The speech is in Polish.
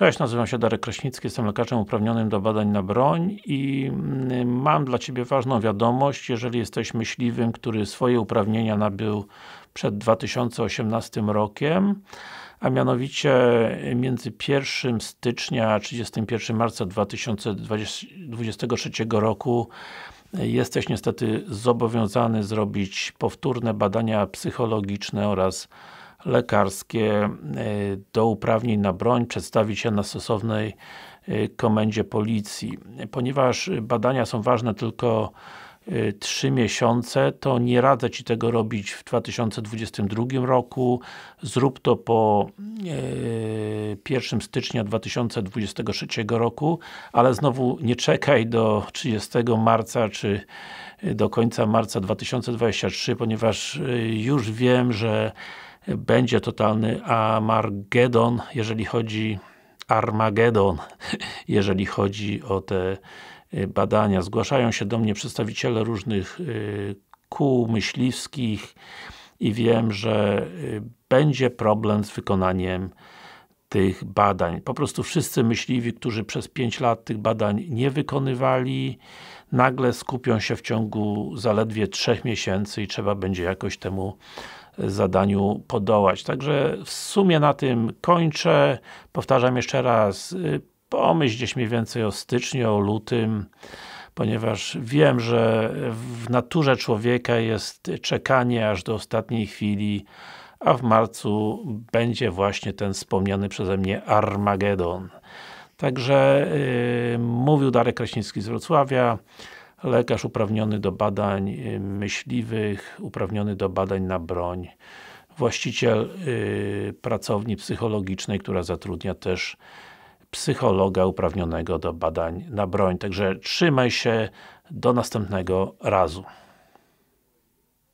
Cześć, nazywam się Darek Kraśnicki, jestem lekarzem uprawnionym do badań na broń i mm, mam dla Ciebie ważną wiadomość, jeżeli jesteś myśliwym, który swoje uprawnienia nabył przed 2018 rokiem, a mianowicie między 1 stycznia a 31 marca 2023 roku jesteś niestety zobowiązany zrobić powtórne badania psychologiczne oraz lekarskie e, do uprawnień na broń, przedstawić się na stosownej e, komendzie policji. Ponieważ badania są ważne tylko 3 e, miesiące, to nie radzę Ci tego robić w 2022 roku. Zrób to po 1 stycznia 2023 roku, ale znowu nie czekaj do 30 marca, czy do końca marca 2023, ponieważ już wiem, że będzie totalny Amargedon, jeżeli chodzi Armagedon, jeżeli chodzi o te y, badania. Zgłaszają się do mnie przedstawiciele różnych y, kół myśliwskich i wiem, że y, będzie problem z wykonaniem tych badań. Po prostu wszyscy myśliwi, którzy przez 5 lat tych badań nie wykonywali, nagle skupią się w ciągu zaledwie 3 miesięcy i trzeba będzie jakoś temu zadaniu podołać. Także w sumie na tym kończę. Powtarzam jeszcze raz, y, pomyśl gdzieś mniej więcej o styczniu, o lutym, ponieważ wiem, że w naturze człowieka jest czekanie aż do ostatniej chwili, a w marcu będzie właśnie ten wspomniany przeze mnie Armagedon. Także yy, mówił Darek Kraśnicki z Wrocławia lekarz uprawniony do badań y, myśliwych, uprawniony do badań na broń, właściciel y, pracowni psychologicznej, która zatrudnia też psychologa uprawnionego do badań na broń. Także trzymaj się, do następnego razu.